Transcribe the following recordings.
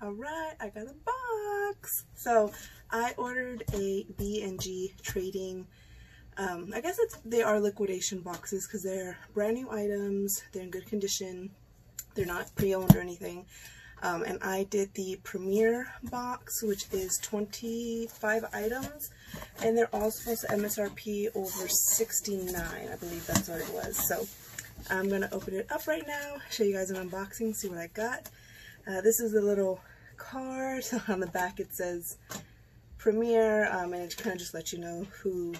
All right, I got a box. So I ordered a B&G trading. Um, I guess it's they are liquidation boxes because they're brand new items. They're in good condition. They're not pre-owned or anything. Um, and I did the Premier box, which is 25 items, and they're all supposed to MSRP over 69. I believe that's what it was. So I'm gonna open it up right now, show you guys an unboxing, see what I got. Uh, this is a little card. On the back it says Premier, um, and it kind of just lets you know who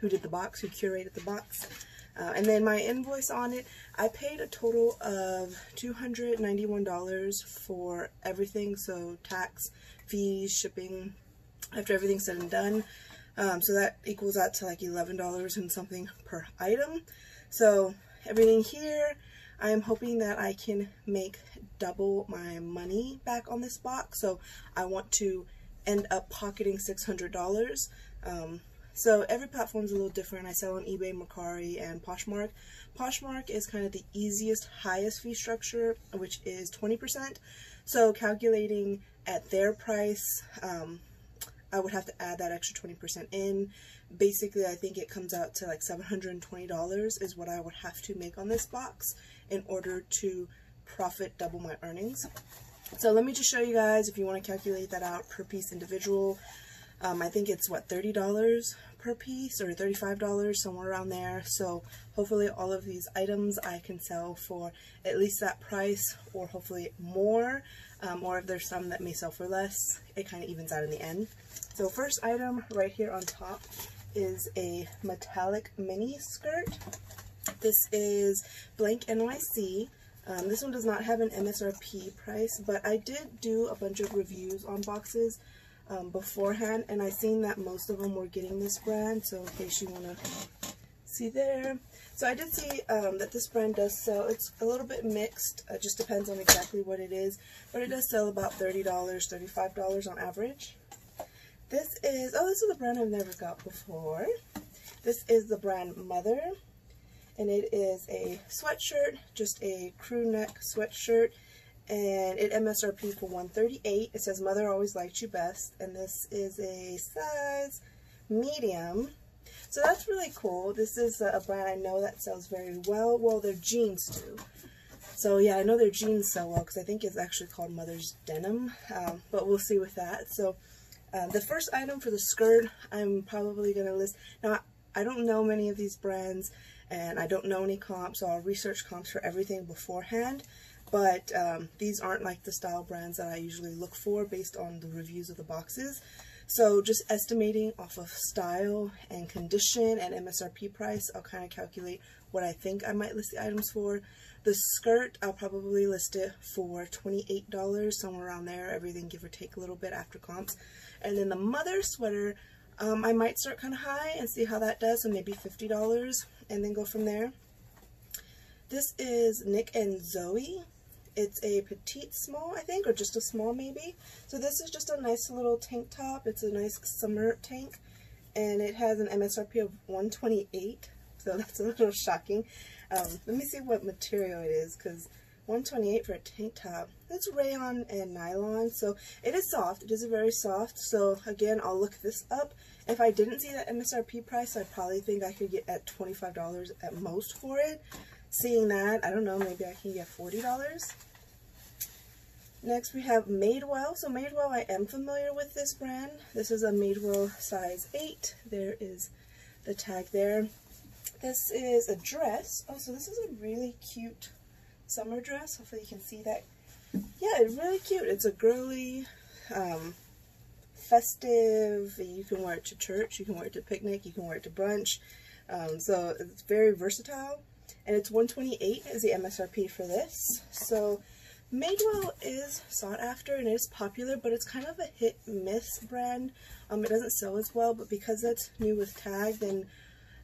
who did the box, who curated the box. Uh, and then my invoice on it, I paid a total of $291 for everything, so tax, fees, shipping, after everything's said and done. Um, so that equals out to like $11 and something per item. So everything here, I am hoping that I can make double my money back on this box. So I want to end up pocketing $600. Um, so every platform is a little different. I sell on eBay, Mercari, and Poshmark. Poshmark is kind of the easiest, highest fee structure, which is 20%. So calculating at their price, um, I would have to add that extra 20% in. Basically, I think it comes out to like $720 is what I would have to make on this box in order to profit double my earnings. So let me just show you guys if you want to calculate that out per piece individual. Um, I think it's what $30 per piece or $35 somewhere around there so hopefully all of these items I can sell for at least that price or hopefully more um, or if there's some that may sell for less it kind of evens out in the end. So first item right here on top is a metallic mini skirt. This is blank NYC um, this one does not have an MSRP price but I did do a bunch of reviews on boxes um, beforehand and I seen that most of them were getting this brand so in case you want to see there so I did see um, that this brand does sell it's a little bit mixed it just depends on exactly what it is but it does sell about $30 $35 on average. This is oh this is a brand I've never got before. This is the brand Mother and it is a sweatshirt just a crew neck sweatshirt and it MSRP for 138 It says Mother Always Liked You Best, and this is a size medium. So that's really cool. This is a brand I know that sells very well. Well, their jeans do. So yeah, I know their jeans sell well because I think it's actually called Mother's Denim, um, but we'll see with that. So uh, the first item for the skirt, I'm probably going to list. Now, I don't know many of these brands, and I don't know any comps, so I'll research comps for everything beforehand but um, these aren't like the style brands that I usually look for based on the reviews of the boxes. So just estimating off of style and condition and MSRP price, I'll kind of calculate what I think I might list the items for. The skirt, I'll probably list it for $28, somewhere around there, everything give or take a little bit after comps. And then the mother sweater, um, I might start kind of high and see how that does, so maybe $50 and then go from there. This is Nic and Zoe. It's a petite small, I think, or just a small maybe. So this is just a nice little tank top. It's a nice summer tank, and it has an MSRP of 128 so that's a little shocking. Um, let me see what material it is, because 128 for a tank top. It's rayon and nylon, so it is soft. It is very soft, so again, I'll look this up. If I didn't see that MSRP price, I probably think I could get at $25 at most for it. Seeing that, I don't know, maybe I can get $40. Next we have Madewell. So Madewell, I am familiar with this brand. This is a Madewell size 8. There is the tag there. This is a dress. Oh, so this is a really cute summer dress. Hopefully you can see that. Yeah, it's really cute. It's a girly, um, festive. You can wear it to church. You can wear it to picnic. You can wear it to brunch. Um, so it's very versatile and it's 128 is the MSRP for this. So Madewell is sought after and is popular, but it's kind of a hit miss brand. Um, it doesn't sell as well, but because it's new with tag, then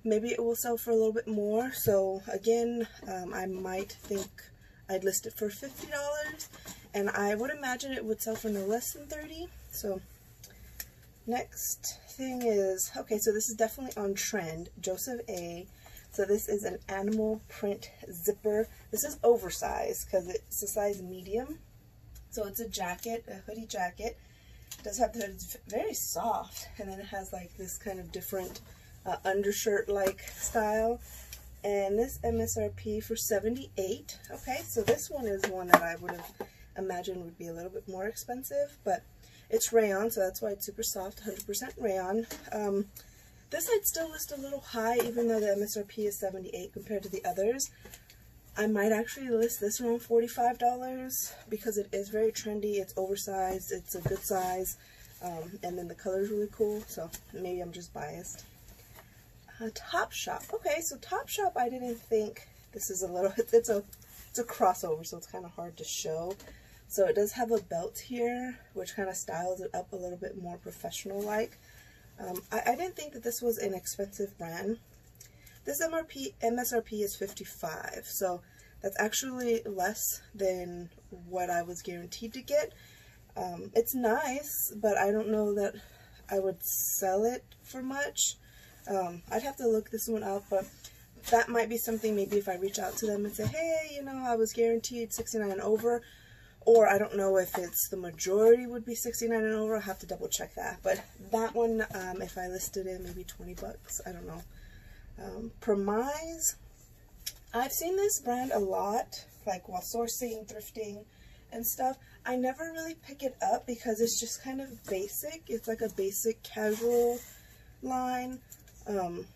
maybe it will sell for a little bit more. So again, um, I might think I'd list it for $50, and I would imagine it would sell for no less than 30 So next thing is, okay, so this is definitely on trend, Joseph A. So this is an animal print zipper. This is oversized because it's a size medium. So it's a jacket, a hoodie jacket. It does have the hood, it's very soft. And then it has like this kind of different uh, undershirt-like style. And this MSRP for 78 Okay, so this one is one that I would have imagined would be a little bit more expensive. But it's rayon, so that's why it's super soft, 100% rayon. Um, this I'd still list a little high, even though the MSRP is 78 compared to the others. I might actually list this around $45 because it is very trendy. It's oversized. It's a good size. Um, and then the color is really cool. So maybe I'm just biased. Uh, Topshop. Okay, so Topshop I didn't think this is a little, it's, a it's a crossover so it's kind of hard to show. So it does have a belt here which kind of styles it up a little bit more professional like. Um, I, I didn't think that this was an expensive brand. This MRP, MSRP is 55 so that's actually less than what I was guaranteed to get. Um, it's nice, but I don't know that I would sell it for much. Um, I'd have to look this one up, but that might be something maybe if I reach out to them and say, hey, you know, I was guaranteed 69 and over, or I don't know if it's the majority would be 69 and over. I'll have to double check that. But that one, um, if I listed it, maybe 20 bucks. I don't know. Um, Promise, I've seen this brand a lot, like while sourcing, thrifting, and stuff. I never really pick it up because it's just kind of basic. It's like a basic casual line. Um,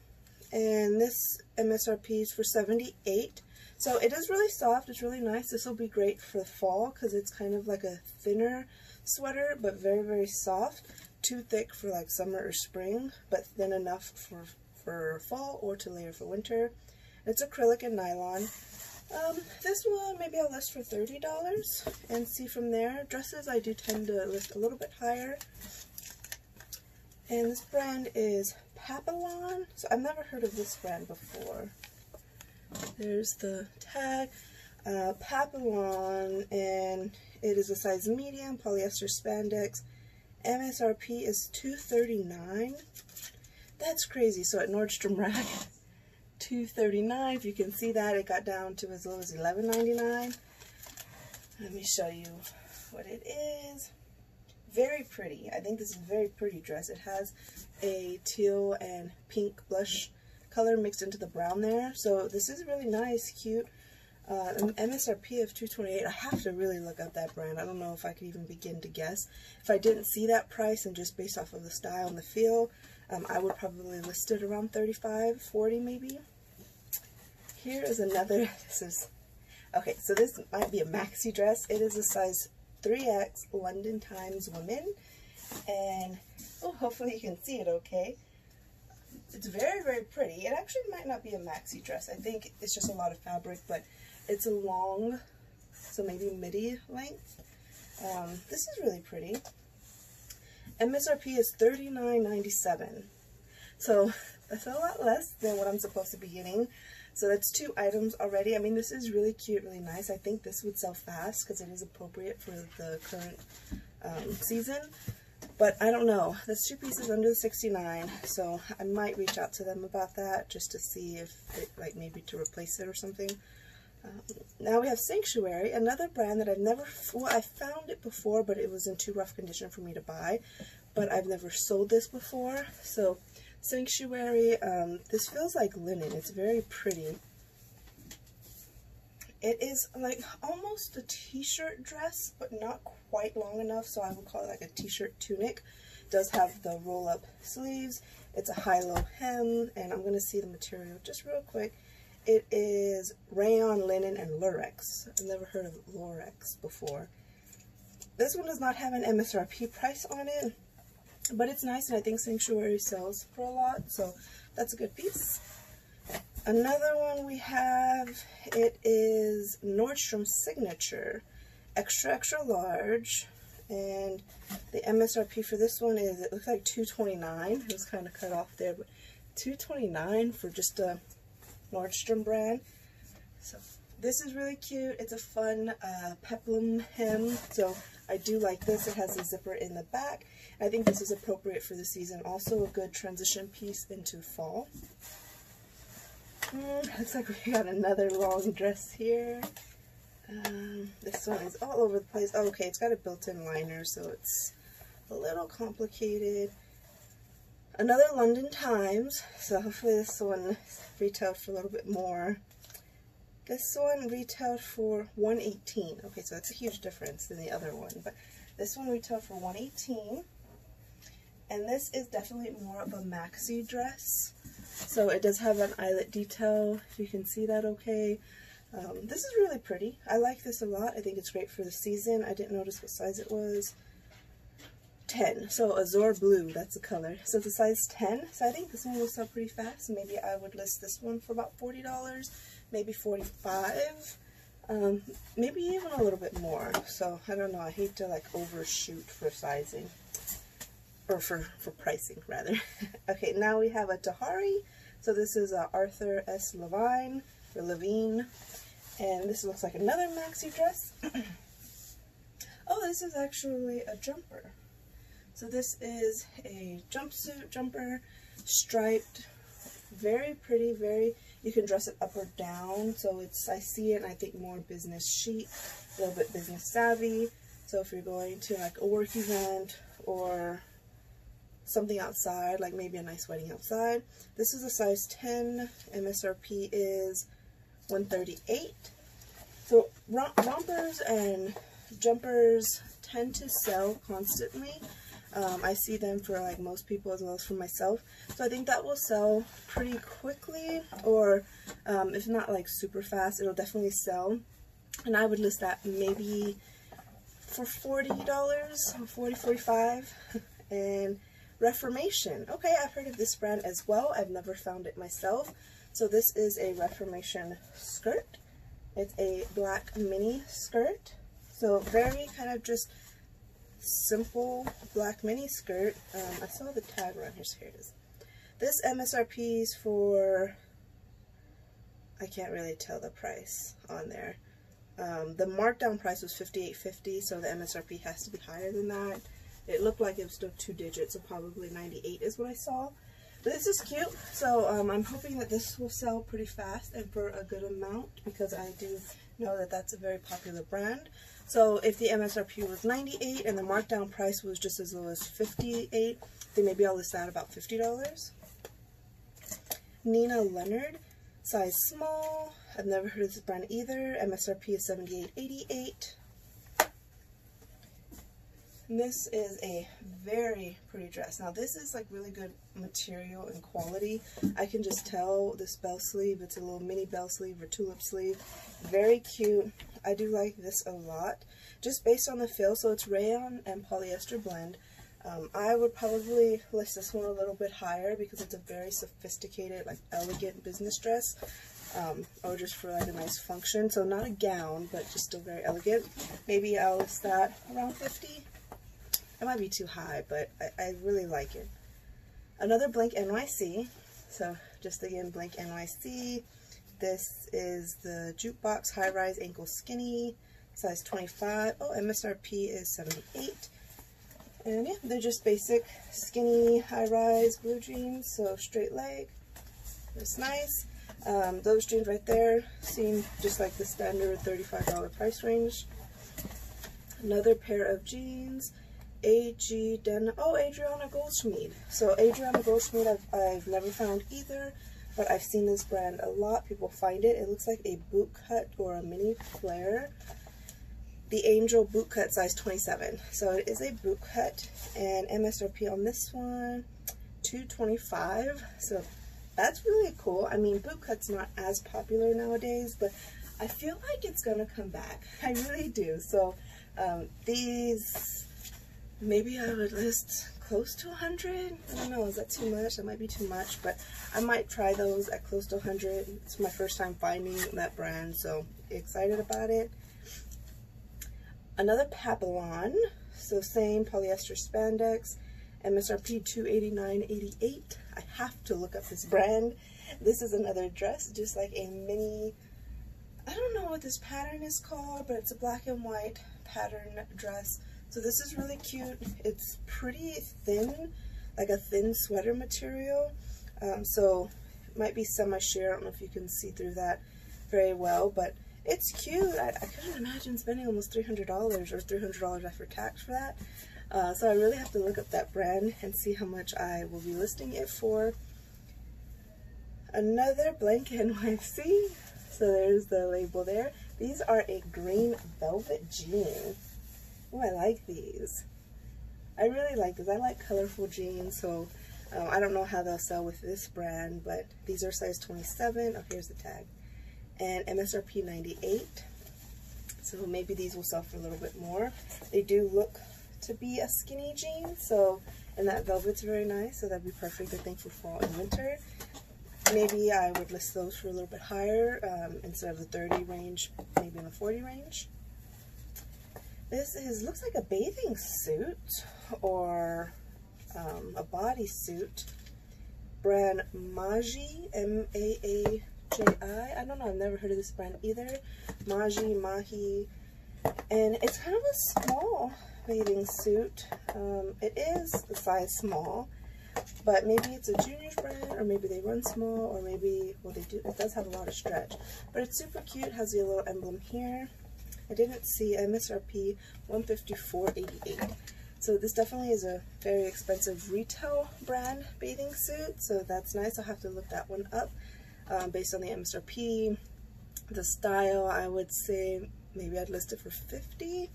and this MSRP is for 78 so it is really soft. It's really nice. This will be great for the fall because it's kind of like a thinner sweater, but very, very soft. Too thick for like summer or spring, but thin enough for for fall or to layer for winter. It's acrylic and nylon. Um, this one, maybe I'll list for $30 and see from there. Dresses, I do tend to list a little bit higher. And this brand is Papillon. So I've never heard of this brand before. There's the tag. Uh, Papillon, and it is a size medium, polyester spandex. MSRP is 239. That's crazy. So at Nordstrom Rack, 239 If you can see that, it got down to as low as $11.99. Let me show you what it is. Very pretty. I think this is a very pretty dress. It has a teal and pink blush color mixed into the brown there. So this is really nice, cute. Uh, MSRP of 228 I have to really look up that brand. I don't know if I could even begin to guess. If I didn't see that price and just based off of the style and the feel, um, I would probably list it around 35 40 maybe. Here is another, this is, okay, so this might be a maxi dress. It is a size 3X London Times Women. And, oh, hopefully you can see it okay. It's very, very pretty. It actually might not be a maxi dress. I think it's just a lot of fabric, but it's a long, so maybe midi length. Um, this is really pretty. MSRP is $39.97. So that's a lot less than what I'm supposed to be getting. So that's two items already. I mean, this is really cute, really nice. I think this would sell fast because it is appropriate for the current um, season. But I don't know. That's two pieces under the 69 so I might reach out to them about that just to see if, it, like, maybe to replace it or something. Um, now we have Sanctuary, another brand that I've never, well, I found it before, but it was in too rough condition for me to buy. But I've never sold this before. So Sanctuary, um, this feels like linen. It's very pretty. It is like almost a t-shirt dress, but not quite long enough, so I would call it like a t-shirt tunic. It does have the roll-up sleeves. It's a high-low hem, and I'm going to see the material just real quick. It is rayon, linen, and lurex. I've never heard of lurex before. This one does not have an MSRP price on it. But it's nice, and I think Sanctuary sells for a lot, so that's a good piece. Another one we have, it is Nordstrom Signature, extra, extra large, and the MSRP for this one is, it looks like 229 It was kind of cut off there, but 229 for just a Nordstrom brand. So this is really cute. It's a fun uh, peplum hem, so I do like this. It has a zipper in the back. I think this is appropriate for the season. Also a good transition piece into fall. Looks like we got another long dress here. Um, this one is all over the place. Oh, okay, it's got a built-in liner, so it's a little complicated. Another London Times, so hopefully this one retailed for a little bit more. This one retailed for 118 Okay, so that's a huge difference than the other one, but this one retailed for 118 And this is definitely more of a maxi dress. So it does have an eyelet detail, if you can see that okay. Um, this is really pretty. I like this a lot. I think it's great for the season. I didn't notice what size it was. 10. So Azure Blue, that's the color. So it's a size 10. So I think this one will sell pretty fast. Maybe I would list this one for about $40, maybe 45 um, maybe even a little bit more. So I don't know. I hate to like overshoot for sizing or for, for pricing rather. okay, now we have a Tahari. So this is a Arthur S. Levine or Levine. And this looks like another maxi dress. oh, this is actually a jumper. So this is a jumpsuit jumper, striped, very pretty, very, you can dress it up or down. So it's, I see it I think more business chic, a little bit business savvy. So if you're going to like a work event or something outside, like maybe a nice wedding outside. This is a size 10. MSRP is 138 So rompers and jumpers tend to sell constantly. Um, I see them for like most people as well as for myself. So I think that will sell pretty quickly or um, if not like super fast, it'll definitely sell. And I would list that maybe for $40, 40 45 And Reformation. Okay, I've heard of this brand as well. I've never found it myself. So this is a Reformation skirt. It's a black mini skirt. So very kind of just simple black mini skirt. Um, I saw the tag around here, so here it is. This MSRP is for, I can't really tell the price on there. Um, the markdown price was $58.50, so the MSRP has to be higher than that. It looked like it was still two digits, so probably 98 is what I saw. But this is cute, so um, I'm hoping that this will sell pretty fast and for a good amount because I do know that that's a very popular brand. So if the MSRP was 98 and the markdown price was just as low as 58, then maybe I'll list that about $50. Nina Leonard, size small. I've never heard of this brand either. MSRP is 78.88. This is a very pretty dress. Now this is like really good material and quality. I can just tell this bell sleeve, it's a little mini bell sleeve or tulip sleeve. Very cute. I do like this a lot. Just based on the feel, so it's rayon and polyester blend. Um, I would probably list this one a little bit higher because it's a very sophisticated, like elegant business dress. Um, or just for like a nice function. So not a gown, but just still very elegant. Maybe I'll list that around 50 it might be too high, but I, I really like it. Another Blank NYC. So just again, Blank NYC. This is the Jukebox High Rise Ankle Skinny, size 25. Oh, MSRP is 78. And yeah, they're just basic skinny high rise blue jeans, so straight leg. It's nice. Um, those jeans right there seem just like the standard $35 price range. Another pair of jeans. A.G. Den, oh, Adriana Goldschmied. So Adriana Goldschmied, I've, I've never found either, but I've seen this brand a lot. People find it. It looks like a boot cut or a mini flare. The Angel boot cut size 27. So it is a boot cut and MSRP on this one, 225. So that's really cool. I mean, boot cut's not as popular nowadays, but I feel like it's gonna come back. I really do. So um, these maybe I would list close to 100. I don't know, is that too much? That might be too much, but I might try those at close to 100. It's my first time finding that brand, so excited about it. Another Papillon, so same polyester spandex, MSRP 289.88. I have to look up this brand. This is another dress, just like a mini, I don't know what this pattern is called, but it's a black and white pattern dress so this is really cute. It's pretty thin, like a thin sweater material. Um, so it might be semi-sheer. I don't know if you can see through that very well, but it's cute. I, I couldn't imagine spending almost $300 or $300 after tax for that. Uh, so I really have to look up that brand and see how much I will be listing it for. Another Blank NYC. So there's the label there. These are a green velvet jean. Oh, I like these. I really like these. I like colorful jeans, so um, I don't know how they'll sell with this brand, but these are size 27. Oh, here's the tag. And MSRP 98. So maybe these will sell for a little bit more. They do look to be a skinny jean, so, and that velvet's very nice, so that'd be perfect, I think, for fall and winter. Maybe I would list those for a little bit higher, um, instead of the 30 range, maybe in the 40 range. This is, looks like a bathing suit, or um, a bodysuit. Brand Maji, M-A-A-J-I. I don't know, I've never heard of this brand either. Maji, Mahi. And it's kind of a small bathing suit. Um, it is a size small, but maybe it's a junior brand, or maybe they run small, or maybe, well, they do, it does have a lot of stretch. But it's super cute, has a little emblem here. I didn't see MSRP 154.88. So this definitely is a very expensive retail brand bathing suit, so that's nice. I'll have to look that one up um, based on the MSRP. The style, I would say maybe I'd list it for 50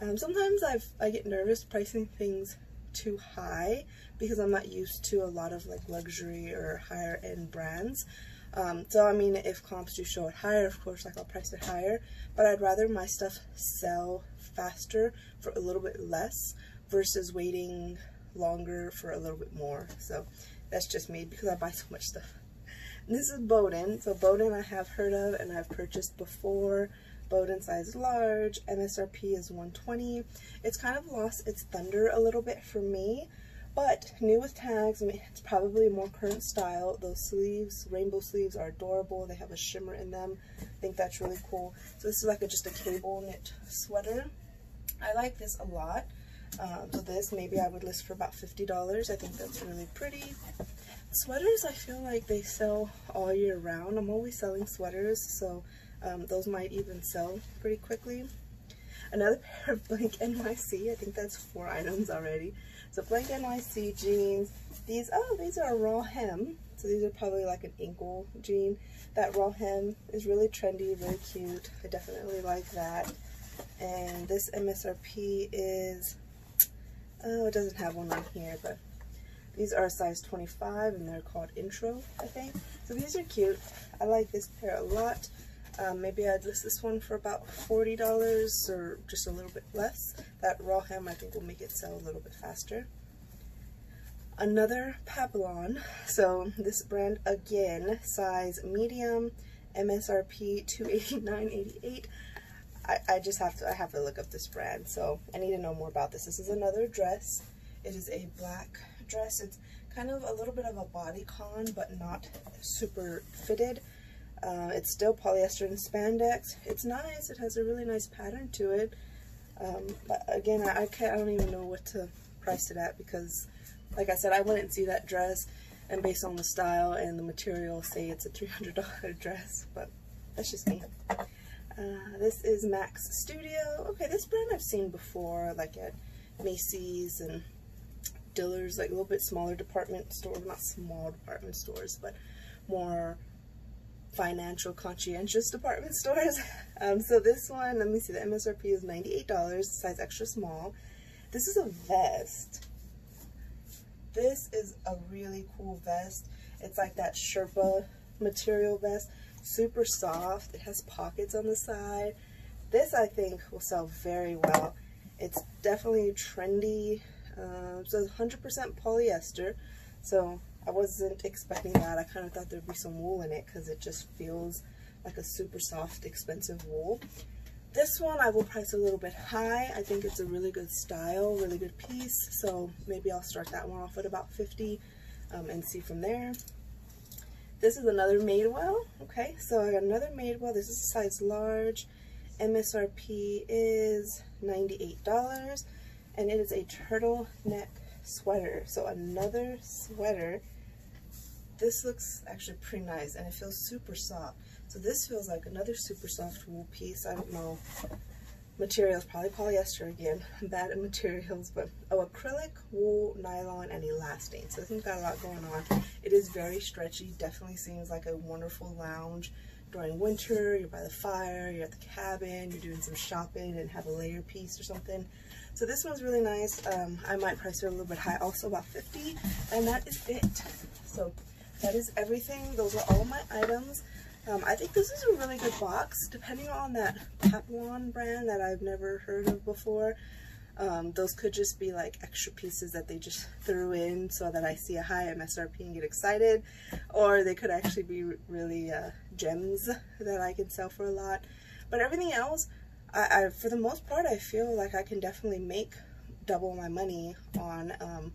um, sometimes I've, I get nervous pricing things too high because I'm not used to a lot of like luxury or higher end brands. Um, so I mean, if comps do show it higher, of course, like I'll price it higher, but I'd rather my stuff sell faster for a little bit less versus waiting longer for a little bit more. So that's just me because I buy so much stuff. And this is Boden. So Boden I have heard of and I've purchased before. Boden size large, MSRP is 120. It's kind of lost its thunder a little bit for me, but new with tags, I mean, it's probably a more current style. Those sleeves, rainbow sleeves are adorable. They have a shimmer in them. I think that's really cool. So this is like a, just a cable knit sweater. I like this a lot. Um, so this, maybe I would list for about $50. I think that's really pretty. Sweaters, I feel like they sell all year round. I'm always selling sweaters, so um, those might even sell pretty quickly. Another pair of Blank NYC. I think that's four items already. So Blank NYC jeans. These, oh, these are raw hem. So these are probably like an ankle jean. That raw hem is really trendy, really cute. I definitely like that. And this MSRP is, oh, it doesn't have one on here, but these are size 25 and they're called Intro, I think. So these are cute. I like this pair a lot. Um, maybe I'd list this one for about $40 or just a little bit less. That raw ham I think will make it sell a little bit faster. Another Papillon. So this brand again, size medium, MSRP 289.88. I, I just have to I have to look up this brand, so I need to know more about this. This is another dress. It is a black dress. It's kind of a little bit of a bodycon, but not super fitted. Uh, it's still polyester and spandex. It's nice. It has a really nice pattern to it. Um, but again, I, I, can't, I don't even know what to price it at because, like I said, I wouldn't see that dress and based on the style and the material, say it's a $300 dress, but that's just me. Uh, this is Max Studio. Okay, this brand I've seen before, like at Macy's and Dillard's, like a little bit smaller department store, not small department stores, but more financial conscientious department stores. Um, so this one, let me see, the MSRP is $98, size extra small. This is a vest. This is a really cool vest. It's like that Sherpa material vest, super soft. It has pockets on the side. This I think will sell very well. It's definitely trendy. Uh, so 100% polyester. So I wasn't expecting that. I kind of thought there'd be some wool in it because it just feels like a super soft, expensive wool. This one I will price a little bit high. I think it's a really good style, really good piece. So maybe I'll start that one off at about 50 um, and see from there. This is another Madewell. Okay, so I got another Madewell. This is a size large. MSRP is $98 and it is a turtleneck sweater. So another sweater this looks actually pretty nice and it feels super soft. So this feels like another super soft wool piece. I don't know materials, probably polyester again, bad at materials, but oh, acrylic, wool, nylon, and elastane. So this one's got a lot going on. It is very stretchy, definitely seems like a wonderful lounge during winter, you're by the fire, you're at the cabin, you're doing some shopping and have a layer piece or something. So this one's really nice. Um, I might price it a little bit high, also about 50 and that is it. So that is everything. Those are all my items. Um, I think this is a really good box, depending on that Papillon brand that I've never heard of before. Um, those could just be like extra pieces that they just threw in so that I see a high MSRP and get excited. Or they could actually be really uh, gems that I can sell for a lot. But everything else, I, I, for the most part, I feel like I can definitely make double my money on. Um,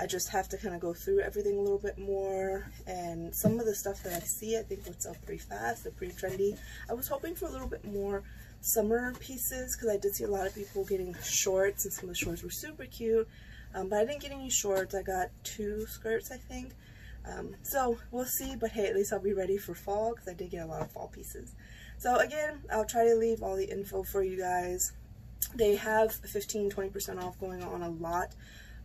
I just have to kind of go through everything a little bit more. And some of the stuff that I see, I think would sell pretty fast. They're pretty trendy. I was hoping for a little bit more summer pieces because I did see a lot of people getting shorts and some of the shorts were super cute. Um, but I didn't get any shorts. I got two skirts, I think. Um, so we'll see, but hey, at least I'll be ready for fall because I did get a lot of fall pieces. So again, I'll try to leave all the info for you guys. They have 15-20% off going on a lot.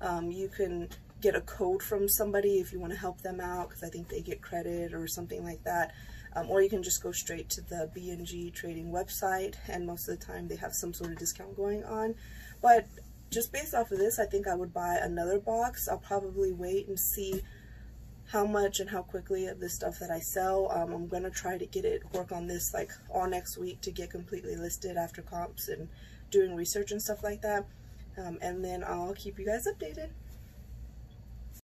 Um, you can get a code from somebody if you want to help them out because I think they get credit or something like that. Um, or you can just go straight to the B&G trading website and most of the time they have some sort of discount going on. But just based off of this, I think I would buy another box. I'll probably wait and see how much and how quickly of this stuff that I sell. Um, I'm going to try to get it, work on this like all next week to get completely listed after comps and doing research and stuff like that. Um, and then I'll keep you guys updated.